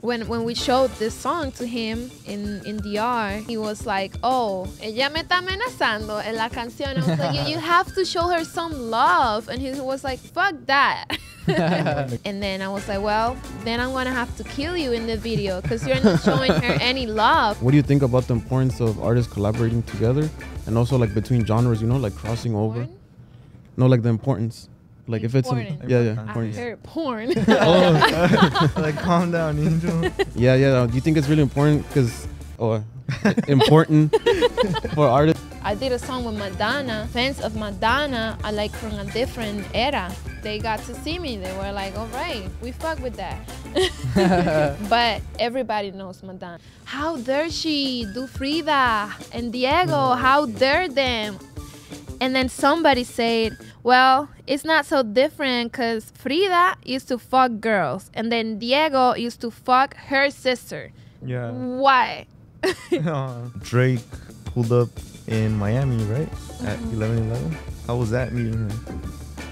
when when we showed this song to him in in DR, he was like, "Oh, ella me está amenazando en la canción." I was like, you, "You have to show her some love," and he was like, "Fuck that." and then I was like, "Well, then I'm gonna have to kill you in the video because you're not showing her any love." What do you think about the importance of artists collaborating together, and also like between genres? You know, like crossing over. Porn? No, like the importance. Like if it's Important. yeah yeah I importance. heard porn. Oh, like calm down, Angel. yeah yeah. Do you think it's really important? Because oh, important for artists. I did a song with Madonna. Fans of Madonna are like from a different era. They got to see me. They were like, all right, we fuck with that. but everybody knows Madonna. How dare she do Frida and Diego? How dare them? And then somebody said, well, it's not so different because Frida used to fuck girls and then Diego used to fuck her sister. Yeah. Why? Uh, Drake pulled up in Miami, right? At Mhm. 1111. How was that meeting him?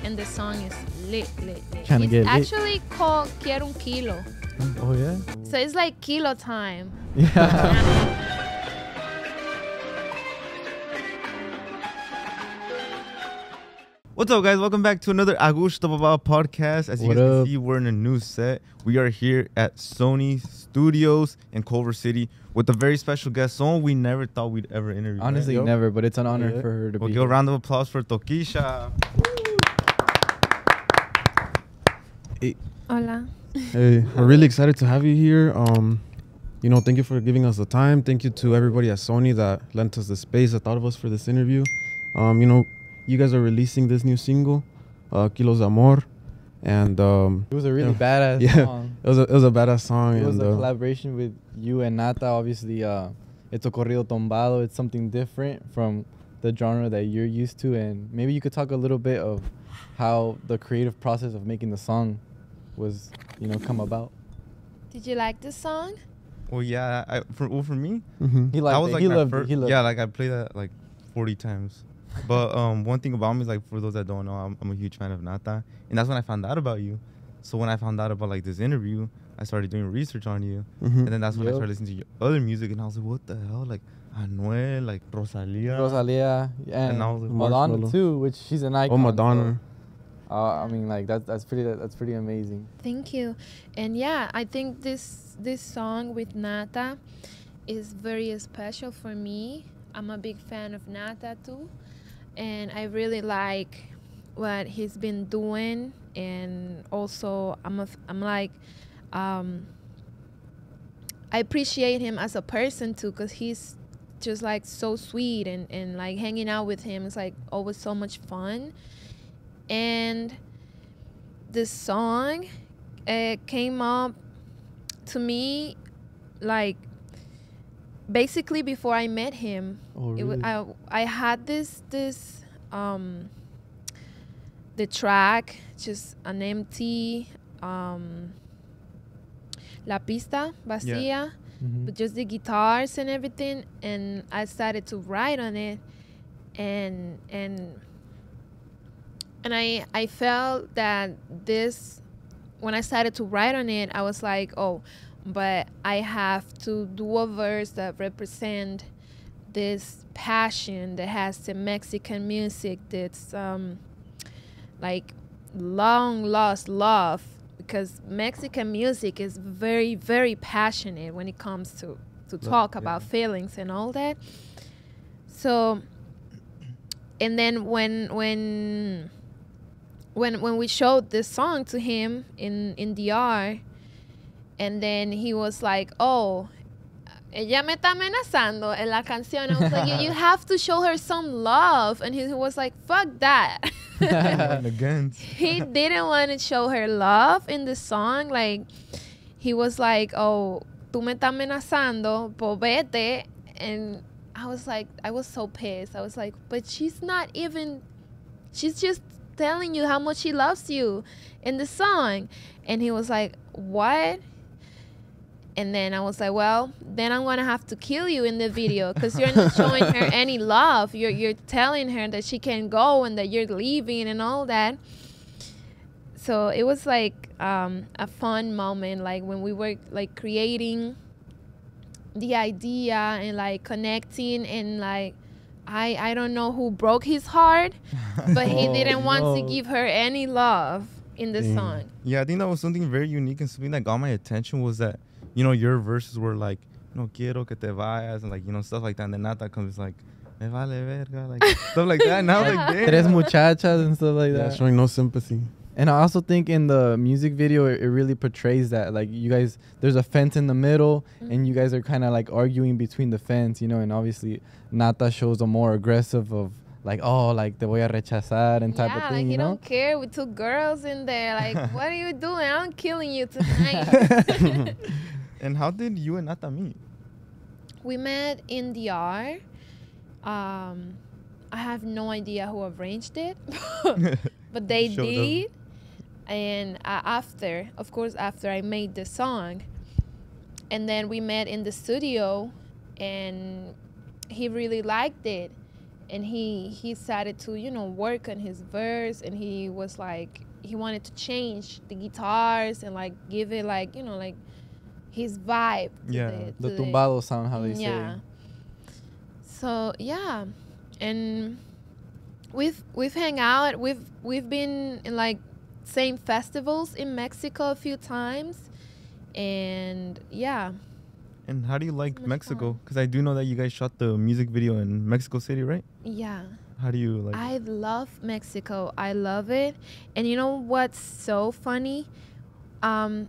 and the song is lit, lit, lit. Kinda it's get lit. actually called Quiero un kilo. Oh yeah. So it's like kilo time. Yeah. What's up, guys? Welcome back to another Agushto Papa podcast. As you What guys up? can see, we're in a new set. We are here at Sony Studios in Culver City with a very special guest, someone we never thought we'd ever interview. Honestly, Yup. never, but it's an honor Yeah. for her to We'll be. give a round of applause for Tokischa. Hola. Hey, we're really excited to have you here. Um, you know, thank you for giving us the time. Thank you to everybody at Sony that lent us the space, that thought of us for this interview. Um, you know, you guys are releasing this new single, uh, Kilos Amor, and um, It was a really Yeah. badass Yeah. song. it was a it was a badass song. It was a uh, collaboration with you and Nata. Obviously, uh, it's a corrido tombado. It's something different from the genre that you're used to, and maybe you could talk a little bit of how the creative process of making the song was, you know, come about. Did you like this song? Well, yeah, I, for, well, for me, mhm. He that liked was it. like he loved fir- it. He loved yeah, it. like I played that like 40 times. But um, one thing about me is like for those that don't know, I'm, I'm a huge fan of Nata, and that's when I found out about you. So when I found out about like this interview, I started doing research on you, Mhm. and then that's when I started listening to your other music, and I was like, what the hell, like Anuel, like Rosalia. Rosalia and, And I was like, Madonna too, which she's an icon. Oh, so, Madonna. uh, I mean, like that's that's pretty that's pretty amazing. Thank you. And yeah, I think this this song with Nata is very special for me. I'm a big fan of Nata too, and I really like what he's been doing. And also, I'm a, I'm like, um, I appreciate him as a person too, cause he's just like so sweet and and like hanging out with him is like always so much fun. And this song it came up to me like basically before I met him. Oh, really? I I had this this um the track just an empty um la pista vacía Mhm. with just the guitars and everything and I started to write on it and and and I I felt that this when I started to write on it I was like oh but I have to do a verse that represent this passion that has the Mexican music that's um like long lost love because Mexican music is very very passionate when it comes to to talk yeah. about feelings and all that so and then when when when when we showed this song to him in in DR and then he was like oh ella me está amenazando en la canción I was like you, you have to show her some love and he was like fuck that against. he didn't want to show her love in the song. Like he was like, "Oh, tú me estás amenazando, pues vete." And I was like, I was so pissed. I was like, "But she's not even. She's just telling you how much she loves you in the song." And he was like, "What?" And then I was like, well, then I'm gonna have to kill you in the video because you're not showing her any love. You're you're telling her that she can go and that you're leaving and all that. so it was like um, a fun moment, like when we were like creating the idea and like connecting and like I I don't know who broke his heart, but he Oh, didn't want to give her any love in the Damn. song. Yeah, I think that was something very unique and something that got my attention was that, you know, your verses were like, no quiero que te vayas and like, you know, stuff like that. And then Nata comes like, me vale verga, like stuff like that. And I was Yeah. like, Tres muchachas and stuff like Yeah, that. showing no sympathy. And I also think in the music video, it, it really portrays that. Like you guys, there's a fence in the middle, mm-hmm. and you guys are kind of like arguing between the fence, you know. And obviously, Nata shows a more aggressive of like, oh, like the voy a rechazar and type yeah, of thing, like you you know. don't care with two girls in there. Like, what are you doing? I'm killing you tonight. And how did you and Nata meet? we met in DR. Um, I have no idea who arranged it, but they Showed up. did. And uh, after, of course, after I made the song, and then we met in the studio, and he really liked it, and he he started to you know work on his verse, and he was like he wanted to change the guitars and like give it like you know like his vibe. Yeah, the, The tumbado sound, how they yeah. say. So yeah, and we've we've hang out. We've we've been in like same festivals in Mexico a few times, and yeah, And how do you like Mexico? Because I do know that you guys shot the music video in Mexico City, right? yeah. How do you like? I love Mexico. I love it. And you know what's so funny? Um,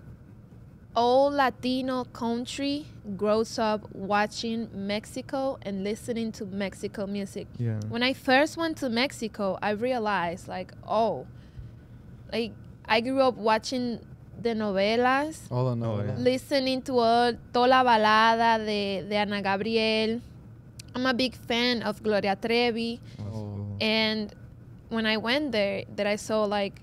all Latino country grows up watching Mexico and listening to Mexico music. yeah. When I first went to Mexico, I realized like, oh, like I grew up watching the novelas, All the Oh, know. yeah. listening to all, toda la balada de, de Ana Gabriel. I'm a big fan of Gloria Trevi. Oh. And when I went there, that I saw like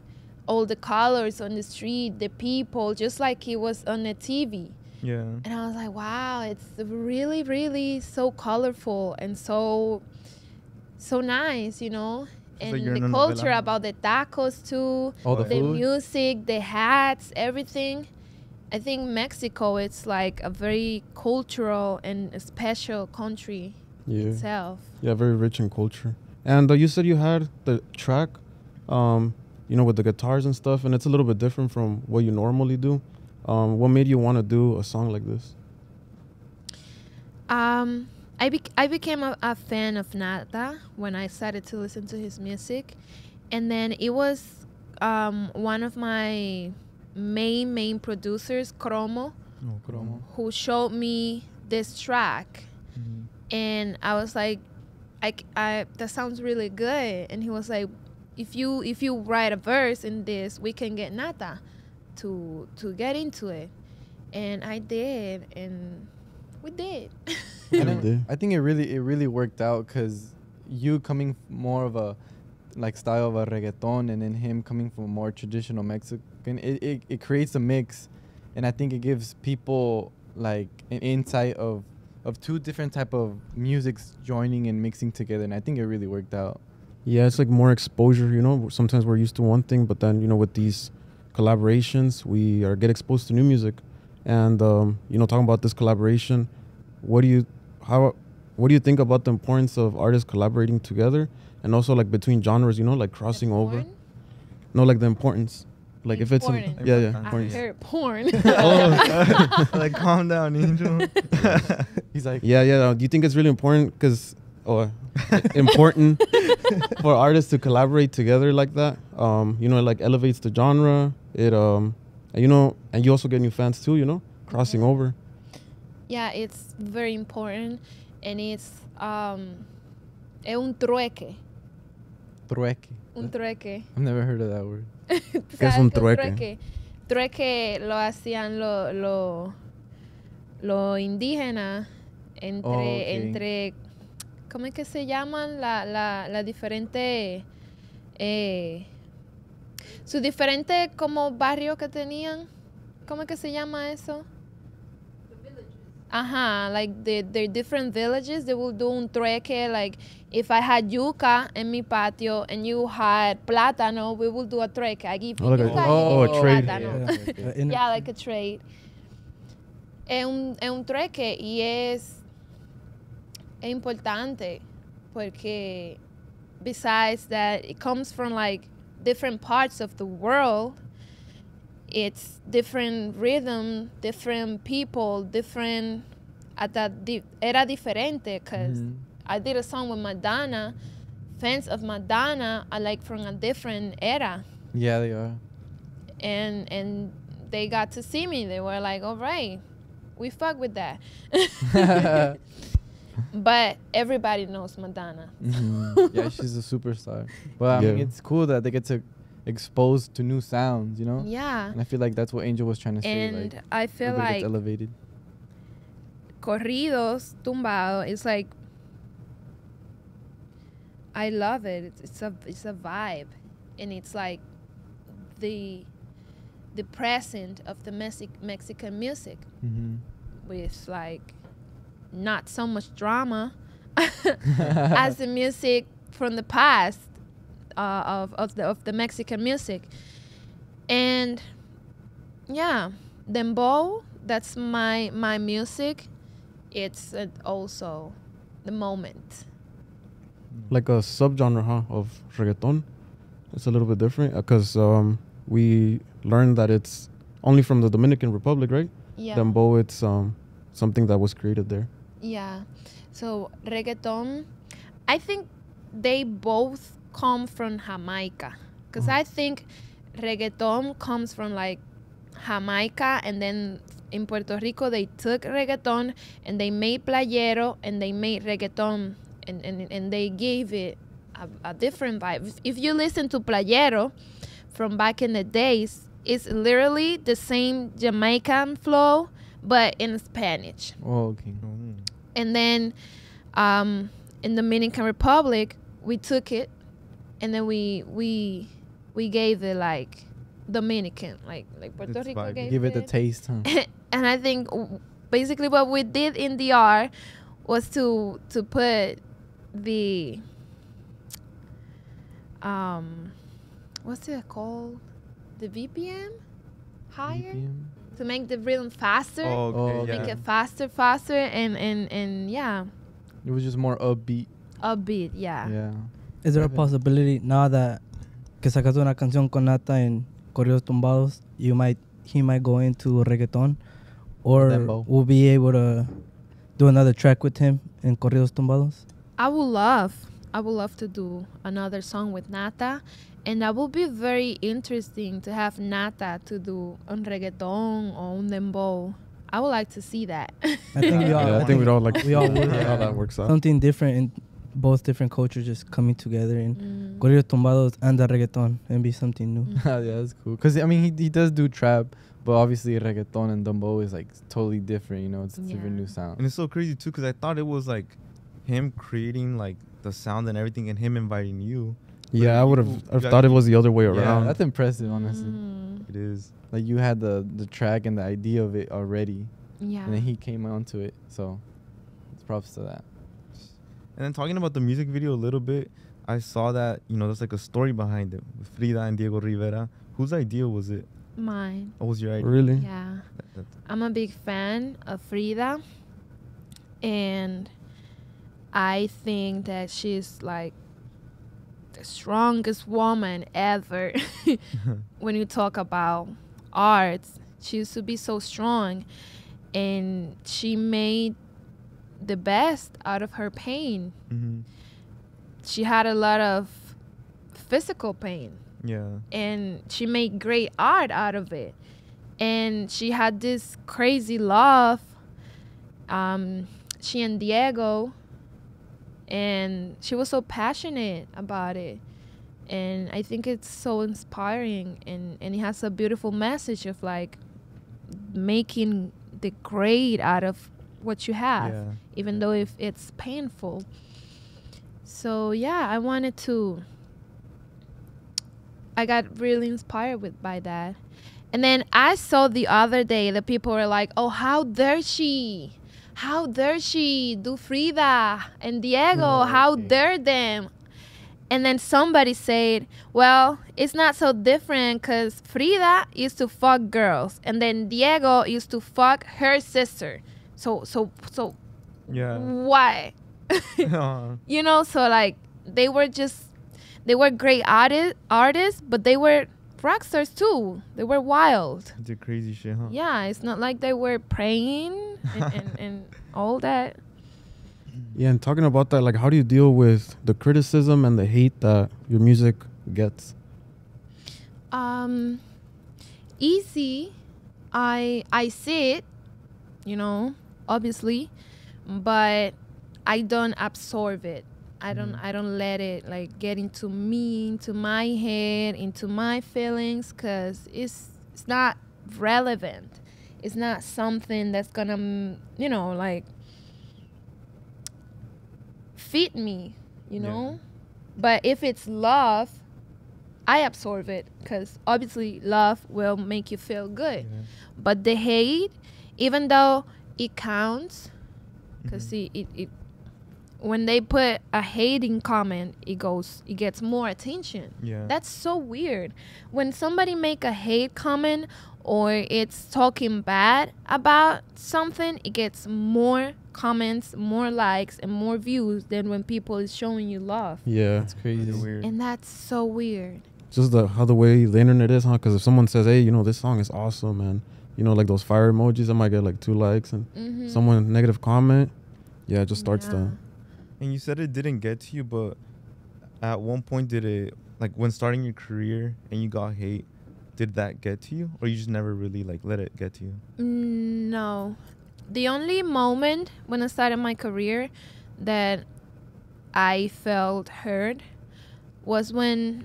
all the colors on the street, the people, just like it was on the TV. Yeah. And I was like, wow, it's really, really so colorful and so, so nice, you know. It's And like the culture novela. about the tacos too, All the the music, the hats, everything. I think Mexico, it's like a very cultural and special country Yeah. itself. Yeah, very rich in culture. And uh, you said you had the track, um, you know, with the guitars and stuff, and it's a little bit different from what you normally do. Um, what made you want to do a song like this? Um, I bec- I became a, a fan of Nata when I started to listen to his music, and then it was um, one of my main main producers, Cromo, Oh, Cromo. who showed me this track, Mhm. and I was like, I, c- I- that sounds really good, and he was like, if you if you write a verse in this, we can get Nata to to get into it, and I did, and we did. And I think it really it really worked out because you coming more of a like style of a reggaeton and then him coming from a more traditional Mexican it, it, it creates a mix and I think it gives people like an insight of of two different type of musics joining and mixing together and I think it really worked out. Yeah, it's like more exposure. You know, sometimes we're used to one thing, but then you know, with these collaborations, we are get exposed to new music. And um, you know, talking about this collaboration, what do you, how, what do you think about the importance of artists collaborating together, and also like between genres? You know, like crossing over. Porn? No, like the importance. Like if it's, Important. yeah, yeah, I I importance. heard porn. oh, like calm down, Angel. He's like Yeah, yeah. Do you think it's really important? Because, or important for artists to collaborate together like that? Um, you know, it like elevates the genre. It, um, and, you know, and you also get new fans too. You know, crossing Mhm. over. yeah, it's very important, and it's um, es un trueque, trueque. un trueque. I've never heard of that word. ¿Tú ¿Qué es un qué trueque? Trueque lo hacían los lo, lo indígenas entre, Oh, ok. entre, ¿cómo es que se llaman? La, la, la diferente, eh, su diferente como barrio que tenían. ¿Cómo es que se llama eso? Uh-huh. Like the the different villages, they will do un trueque. Like if I had yuca in mi patio and you had plátano, we will do a trueque. I give you Oh, yuca, oh, me trade. plátano. Yeah. Yeah, like a trade. Es un, es un trueque y es, es importante porque besides that it comes from like different parts of the world, it's different rhythm, different people, different hasta di- era diferente because Mhm. I did a song with Madonna. Fans of Madonna are like from a different era Yeah, they are. and and they got to see me. They were like, "All right, we fuck with that." but everybody knows Madonna. Mhm. Yeah, she's a superstar. But I mean, it's cool that they get to expose to new sounds, you know. Yeah, And I feel like that's what Angel was trying to say. and like, I feel everybody like gets elevated. corridos tumbado it's like I love it. It's, it's a it's a vibe, and it's like the the present of the Mexi- Mexican music. hmm with like not so much drama as the music from the past uh, of, of the of the Mexican music. And yeah, dembow, that's my my music. It's uh, also the moment. like a subgenre, huh, of reggaeton. It's a little bit different because um, we learned that it's only from the Dominican Republic, right? Yeah. Dembow, it's um, something that was created there. Yeah. So reggaeton, I think they both come from Jamaica. Because Uh-huh. I think reggaeton comes from like Jamaica and then in Puerto Rico they took reggaeton and they made playero and they made reggaeton and, and, and they gave it a, a different vibe. If- If you listen to playero from back in the days, it's literally the same Jamaican flow but in Spanish Oh, okay. Mm. And then um, in the Dominican Republic we took it and then we we we gave it like Dominican like like Puerto It's Rico vibe. gave Give it the taste, huh? and I think basically what we did in DR was to to put the um what's it called the VPN higher BPM? To make the rhythm faster Oh, okay, Oh, yeah. make it faster faster and and and yeah It was just more upbeat. upbeat yeah Yeah. Is there a possibility now that que sacaste una canción con Nata en Corridos Tumbados, you might he might go into reggaeton, or Dembow. we'll be able to do another track with him in Corridos Tumbados? I would love, I would love to do another song with Nata, and that would be very interesting to have Nata to do un reggaeton or un dembow. I would like to see that. I think we all, yeah, I think we'd all like we all to would, see how that works out. something different in both different cultures just coming together in Mm. Corridos Tumbados and the reggaeton and be something new. Mm. yeah, that's cool. Cause I mean, he he does do trap, but obviously reggaeton and dembow is like totally different. You know, it's a different new sound. And it's so crazy too, because I thought it was like him creating like the sound and everything, and him inviting you. Yeah, I would have. I've guys- thought it was the other way Yeah, around. that's impressive, honestly. Mm. It is. Like you had the the track and the idea of it already, Yeah. and then he came onto it. So, it's props to that. And then talking about the music video a little bit, I saw that you know there's like a story behind it with Frida and Diego Rivera. Whose idea was it? Mine. What was your idea? really. Yeah. That- that- I'm a big fan of Frida, and I think that she's like the strongest woman ever. when you talk about arts, she used to be so strong, and she made the best out of her pain. Mhm. She had a lot of physical pain Yeah. and she made great art out of it and she had this crazy love um she and diego and she was so passionate about it and i think it's so inspiring and and it has a beautiful message of like making the great out of what you have Yeah. even though if it's painful. So yeah, I wanted to. I got really inspired with by that, and then I saw the other day that people were like, "Oh, how dare she? How dare she do Frida and Diego? Oh, how okay. dare them? And then somebody said, well, it's not so different because Frida used to fuck girls, and then Diego used to fuck her sister. So, so, so, Yeah. why? Uh, you know so like they were just they were great artist, artists but they were rock stars too they were wild did crazy shit, huh? yeah it's not like they were praying and, and, and all that. Yeah, and talking about that, like, how do you deal with the criticism and the hate that your music gets? um easy. I i see it you know obviously but i don't absorb it. I don't i don't let it like get into me into my head into my feelings because it's it's not relevant it's not something that's gonna mm, you know like fit me you Yeah. know but if it's love i absorb it because obviously love will make you feel good Yeah. but the hate even though it counts because Mhm. it, it, it when they put a hating comment it goes it gets more attention Yeah. that's so weird when somebody make a hate comment or it's talking bad about something it gets more comments more likes and more views than when people is showing you love Yeah, That's crazy. Really weird. and that's so weird just the how the way the internet is, huh? Because if someone says, "Hey, you know, this song is awesome," and you know, like those fire emojis, I might get like two likes, and mm-hmm. someone negative comment, yeah, it just starts Yeah. to. And you said it didn't get to you, but at one point did it like when starting your career and you got hate, did that get to you? Or you just never really like let it get to you? Mm, No. The only moment when I started my career that I felt hurt was when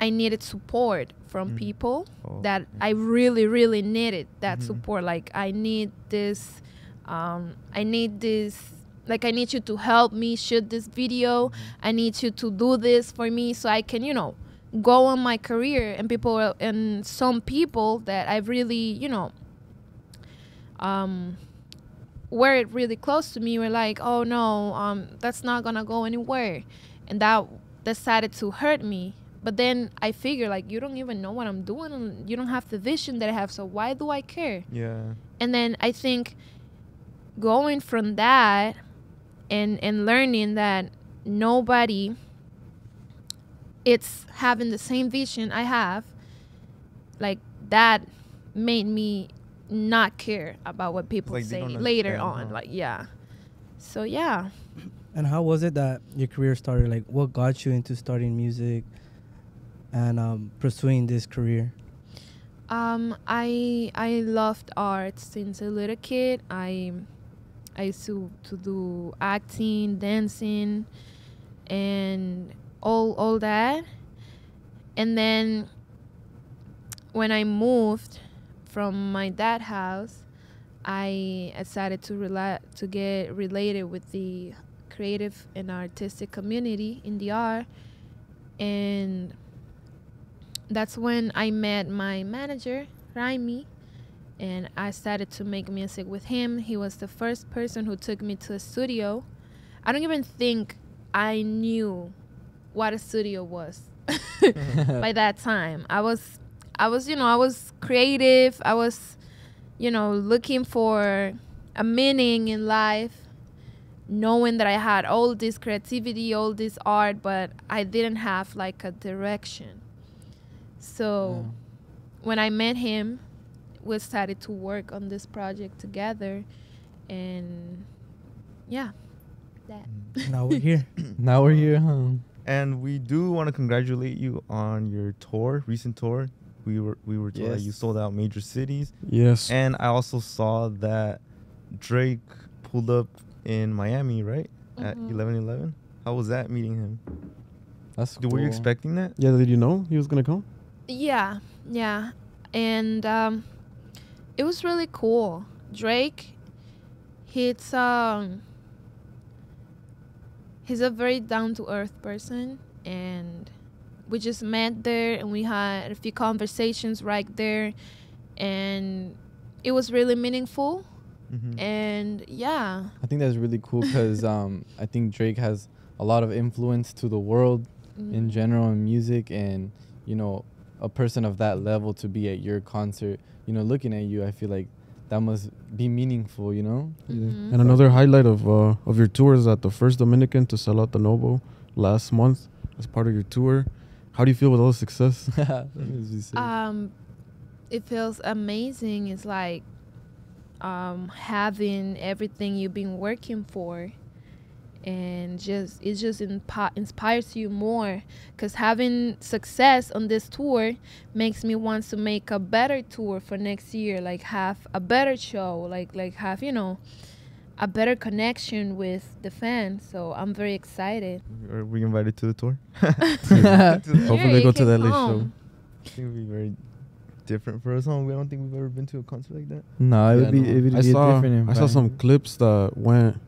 I needed support from Mm. people Oh. that I really, really needed that Mhm. support. Like, I need this, um, I need this, like, I need you to help me shoot this video. I need you to do this for me so I can, you know, go on my career. And people, and some people that I've really, you know, um, were really close to me were like, oh no, um, that's not gonna go anywhere. And that decided to hurt me. But then I figure, like, you don't even know what I'm doing. And you don't have the vision that I have. So why do I care? Yeah. and then i think going from that and and learning that nobody it's having the same vision i have like that made me not care about what people like say later on huh? like yeah so yeah And how was it that your career started? Like, what got you into starting music and um, pursuing this career? Um, I I loved art since a little kid. I I used to, to do acting, dancing, and all all that. And then when I moved from my dad house, I decided to rela- to get related with the creative and artistic community in the art, and that's when I met my manager, Raymi, and I started to make music with him. He was the first person who took me to a studio. I don't even think I knew what a studio was mm-hmm. by that time. I was I was, you know, I was creative. I was, you know, looking for a meaning in life, knowing that I had all this creativity, all this art, but I didn't have like a direction. So Yeah. when I met him, we started to work on this project together, and yeah, that. now we're here. now we're here, huh? And we do want to congratulate you on your tour, recent tour. We were we were told that you sold out major cities, Yes. and I also saw that Drake pulled up in Miami, right at Mhm. eleven eleven. How was that meeting him? That's Were you expecting that? yeah. Did you know he was gonna come? Yeah, yeah, and um, it was really cool. Drake, he's um, he's a very down to earth person, and we just met there, and we had a few conversations right there, and it was really meaningful. Mhm. And yeah, I think that's really cool because um, I think Drake has a lot of influence to the world in mm, general in music, and you know, a person of that level to be at your concert, you know, looking at you, I feel like that must be meaningful, you know. mhm. And another highlight of uh, of your tour is that the first Dominican to sell out the Novo last month as part of your tour. How do you feel with all the success? That makes me sick. Um, it feels amazing. It's like um, having everything you've been working for, and just it just impi- inspires you more. Cause having success on this tour makes me want to make a better tour for next year. Like have a better show. Like like have you know a better connection with the fans. So I'm very excited. Are we invited to the tour? Hopefully Yeah, they you go to can the LA show. I think it'd be very different for us. Huh? We don't think we've ever been to a concert like that. no, it Yeah, would be no. it would I be saw a different I saw some clips that went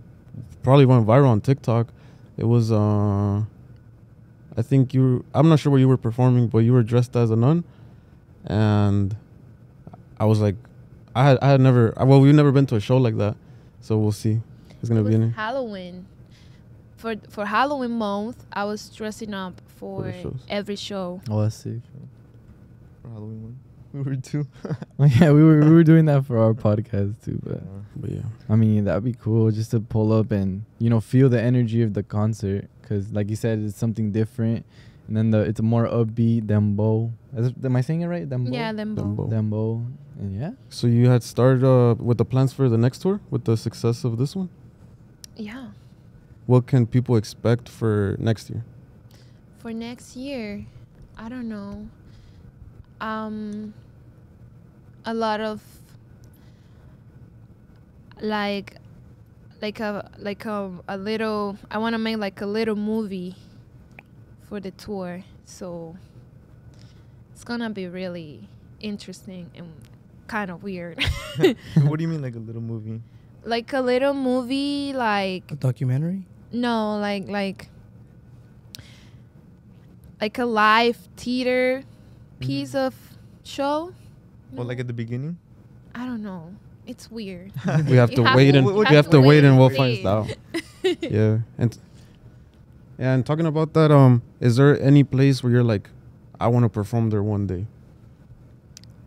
probably went viral on TikTok. It was uh I think you I'm not sure where you were performing, but you were dressed as a nun and I was like I had I had never well we've never been to a show like that. So we'll see. It's gonna it be was in Halloween. For for Halloween month, I was dressing up for, the shows. every show. Oh, that's see. For Halloween one. We were too. yeah, we were we were doing that for our podcast too, but But yeah. I mean that'd be cool just to pull up and you know feel the energy of the concert because like you said it's something different, and then the it's a more upbeat dembo. Is, am I saying it right? Dembo. Yeah, them both. Dumbo. Dembo. And yeah. So you had started uh, with the plans for the next tour with the success of this one. Yeah. What can people expect for next year? For next year, I don't know. Um a lot of like like a like a, a little I want to make like a little movie for the tour. So it's going to be really interesting and kind of weird. what do you mean, like a little movie? like a little movie like A documentary? no like like like a live theater piece of show Well, like at the beginning. i don't know it's weird We have to have wait and we have have to to wait wait and and we'll find out. yeah, and yeah, and talking about that, um, is there any place where you're like, I want to perform there one day?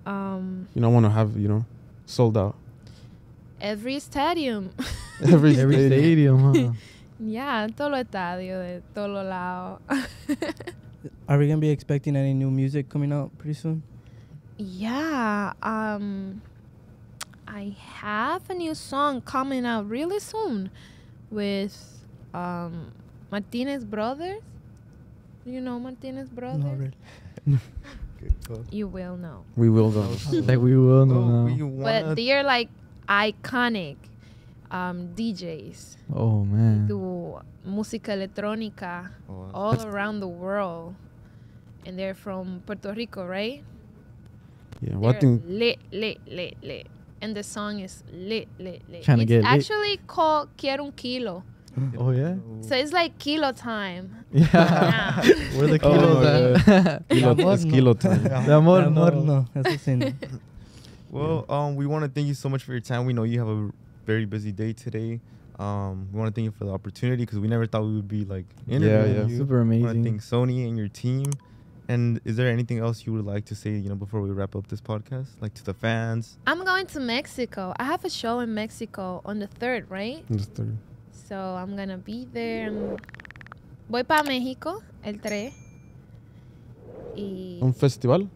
um You know, I want to have you know, sold out every stadium every, Every stadium. stadium, huh? yeah todos los estadios de todos los lados Are we gonna be expecting any new music coming out pretty soon? yeah um i have a new song coming out really soon with um martinez brothers you know martinez brothers Not really. You will know We will though. like we will know Oh, now. we but they're like iconic um djs Oh man. do música electrónica Oh, all That's- around the world and they're from puerto rico right Yeah, well, I They're lit, lit, lit, lit. And the song is lit, lit, lit. Tryna it's get lit. actually called Quiero un kilo. Oh yeah. So it's like kilo time. Yeah. Yeah. Where the Oh, kilos at? kilo, it's kilo time. The amor, amor, no. no. Eso sí, no. Well, um, we want to thank you so much for your time. We know you have a very busy day today. Um, we want to thank you for the opportunity because we never thought we would be like interviewing yeah. you. Super We want to amazing. thank Sony and your team. And is there anything else you would like to say, you know, before we wrap up this podcast, like to the fans? I'm going to Mexico. I have a show in Mexico on the 3rd, right? Just thirty. So I'm going to be there. I'm- Voy para México el 3. Y Un festival.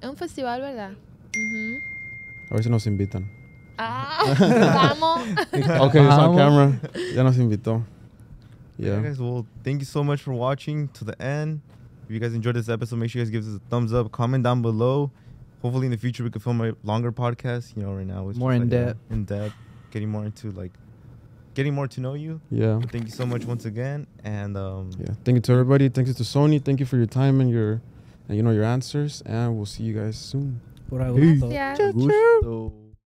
es un festival, ¿verdad? Ujú. A ver si nos invitan. Ah, vamos. okay, it's on Vamos. camera. Ya nos invitó. Yeah. guys. Well, thank you so much for watching to the end. If you guys enjoyed this episode, make sure you guys give us a thumbs up, comment down below. Hopefully, in the future, we can film a longer podcast. You know, right now it's More just in like, uh, depth. in depth, getting more into like, getting more to know you. Yeah. But thank you so much once again, and um, Yeah. Thank you to everybody. Thank you to Sony. Thank you for your time and your, and you know your answers. And we'll see you guys soon. Por